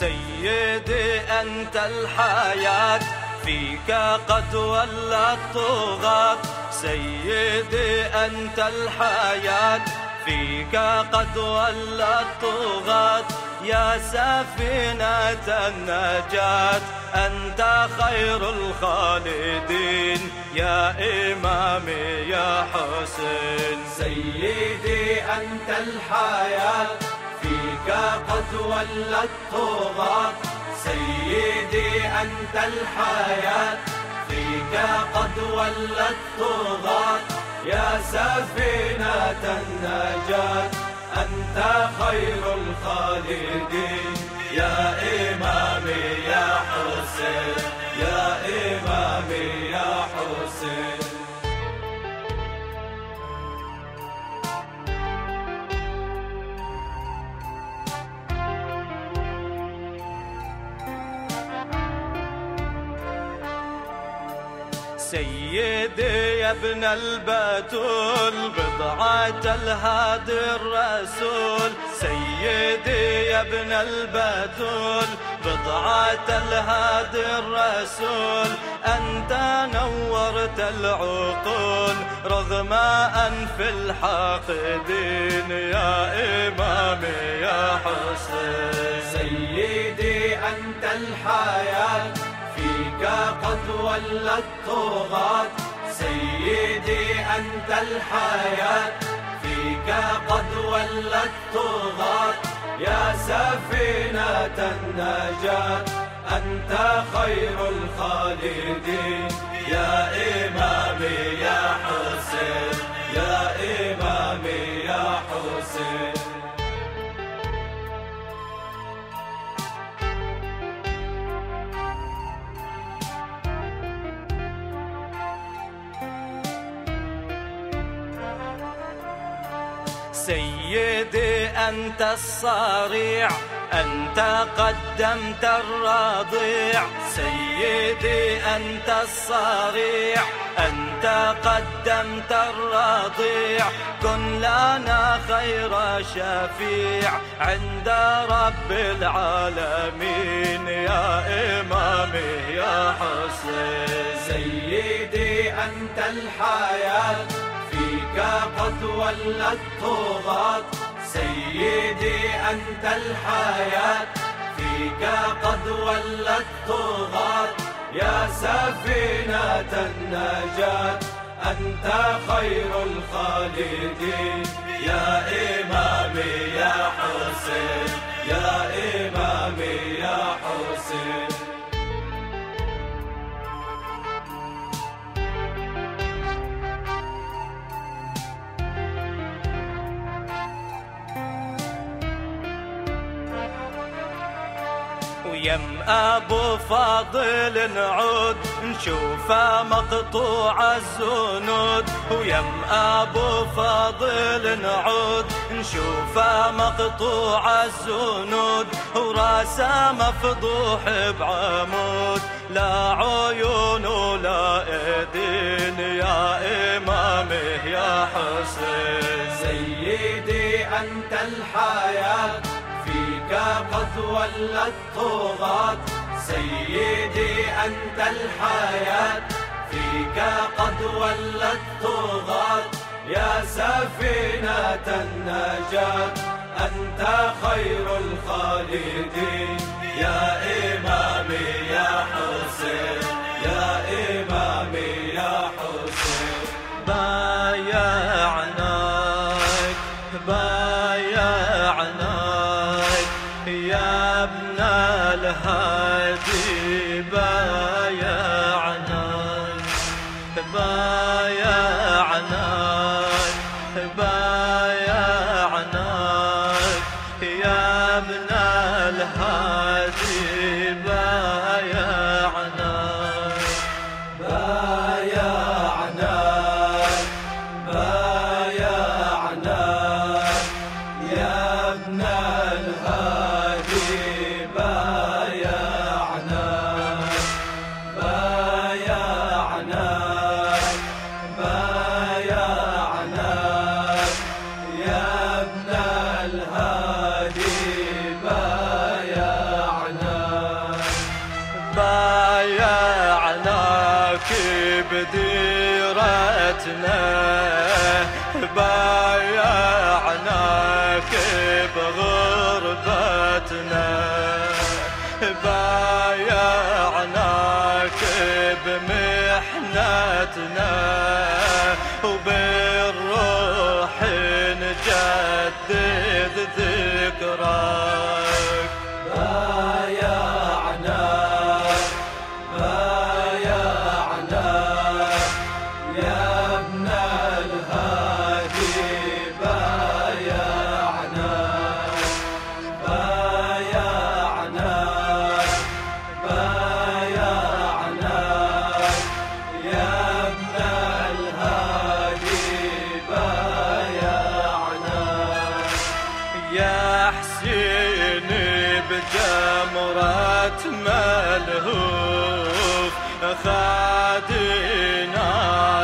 سيدي أنت الحياة. فيك قد ولى الطغاة سيدي أنت الحياة. فيك قد ولى الطغاة يا سفينة النجاة. أنت خير الخالدين. يا إمامي يا حسين. سيدي أنت الحياة. فيك قد ولى الطغاة. سيدي أنت الحياة. فيك قد ولى الطغاة يا سفينة النجاة. أنت خير الخالدين. يا إمامي يا حسين. يا إمامي يا حسين. سيدي يا ابن البتول بضعة الهادي الرسول. سيدي يا ابن البتول بضعة الهادي الرسول. أنت نورت العقول رغم أنف الحاقدين يا إمامي يا حسين. سيدي أنت الحياة فيك قد ولى الطغاة سيدي أنت الحياة. فيك قد ولى الطغاة يا سفينة النجاة. أنت خير الخالدين. يا إمامي يا حسين. يا إمامي يا حسين. سيدي أنت الصريع أنت قدمت الرضيع. سيدي أنت الصريع أنت قدمت الرضيع. كن لنا خير شفيع عند رب العالمين. يا إمامي يا حسين. سيدي أنت الحياة. فيك قد ولى الطغاة سيدي أنت الحياة. فيك قد ولى الطغاة يا سفينة النجاة. أنت خير الخالدين يا إمامي يا حسين. يا إمامي يا حسين. ويم أبو فاضل نعود نشوفه مقطوع الزنود. ويم أبو فاضل نعود نشوفه مقطوع الزنود. وراسه مفضوح بعمود لا عيون ولا إيدين. يا امامي يا حسين. سيدي أنت الحياة. فيك قد ولى الطغاة. سيدي أنت الحياة. فيك قد ولى الطغاة. يا سفينة النجاة. أنت خير الخالدين. الهادي بايعناك بغربتنا. بايعناك بمحنتنا وبالروح نجدد ذكراك حسين بجمرة ملهوف. خادنا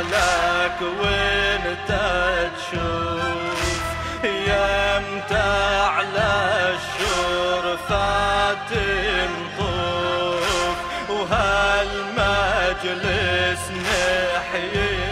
لك وانت تشوف؟ يمتى على الشرفات نطوف. وهالمجلس نحييه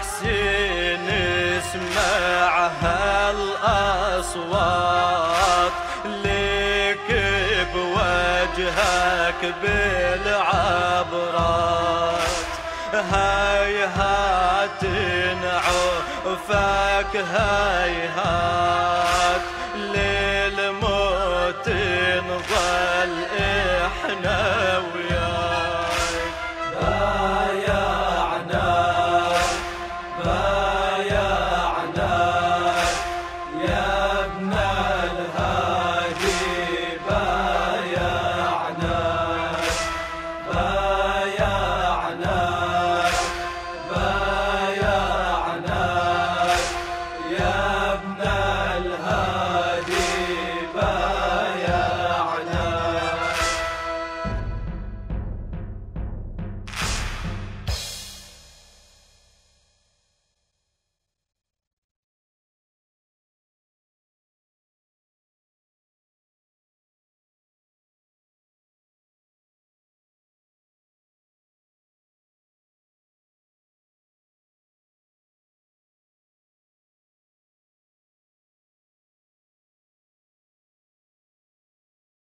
حسين اسمع هالأصوات. لك بوجهك بالعبرات. هيهات نعوفك هيهات للموت نظل